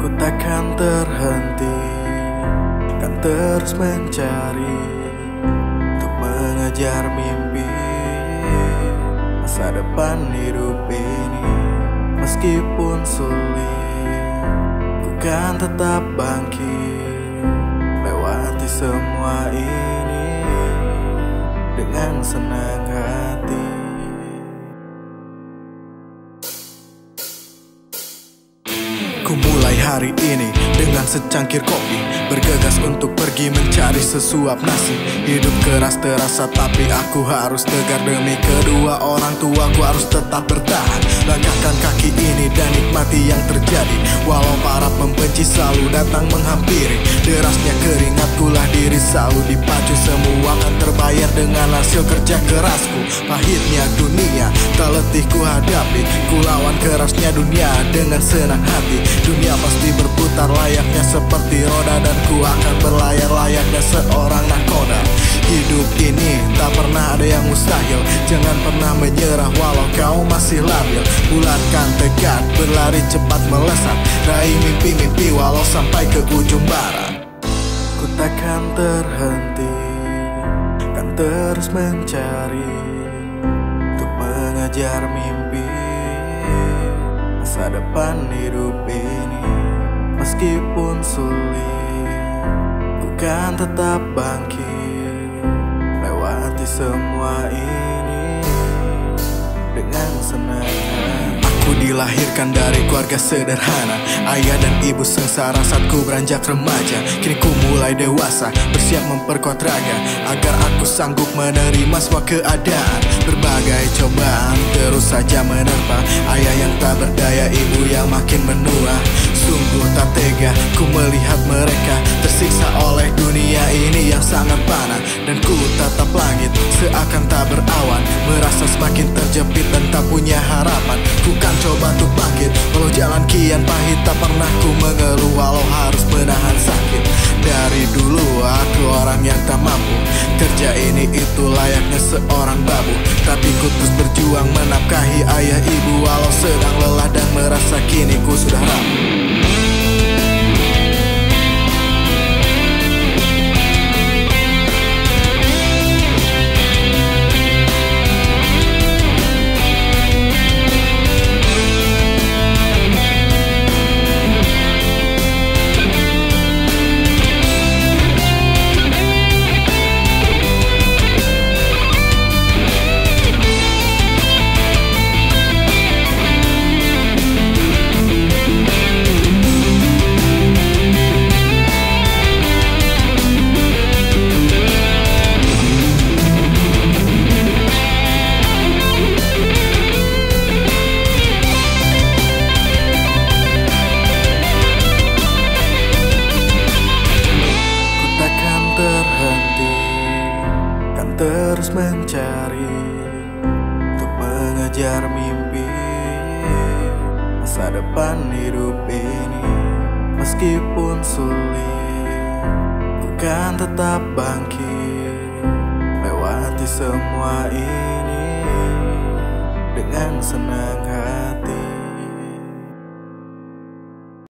Ku takkan terhenti Kan terus mencari Untuk mengejar mimpi Masa depan hidup ini. Meskipun sulit Ku kan tetap bangkit Lewati semua ini Dengan senang hati. Hari ini dengan secangkir kopi Bergegas untuk pergi mencari sesuap nasi. Hidup keras terasa tapi aku harus tegar Demi kedua orang tua ku harus tetap bertahan. Langkahkan kaki ini dan nikmati yang terjadi. Walau para pembenci selalu datang menghampiri. Derasnya keringat kulah diri selalu dipacu. Semua akan terbayar dengan hasil kerja kerasku. Pahitnya dunia tak ku hadapi. Ku lawan kerasnya dunia dengan senang hati. Dunia pasti berputar layaknya seperti roda Dan ku akan berlayar layaknya seorang nakoda Hidup ini tak pernah ada yang mustahil. Jangan pernah menyerah walau kau masih labil Bulatkan tekad, berlari cepat melesat. Raih mimpi-mimpi walau sampai ke ujung barat Ku takkan terhenti Kan terus mencari Untuk mengejar mimpi Masa depan hidup ini Meskipun sulit Ku kan tetap bangkit Lewati semua ini Dengan senang Aku dilahirkan dari keluarga sederhana. Ayah dan ibu sengsara saat ku beranjak remaja. Kini ku mulai dewasa Bersiap memperkuat raga. Agar aku sanggup menerima semua keadaan. Berbagai cobaan terus saja menerpa. Ayah yang tak berdaya, ibu yang makin menua. Sungguh tak tega ku melihat mereka. Tersiksa oleh dunia ini yang sangat panas Dan ku tatap langit seakan tak berawan. Merasa semakin terjepit dan tak punya harapan. Ku Kerja ini itu layaknya seorang babu. Tapi ku terus berjuang menafkahi ayah ibu Walau sedang lelah dan merasa kini ku sudah mencari Untuk mengejar mimpi Masa depan hidup ini. Meskipun sulit Ku kan tetap bangkit Lewati semua ini Dengan senang hati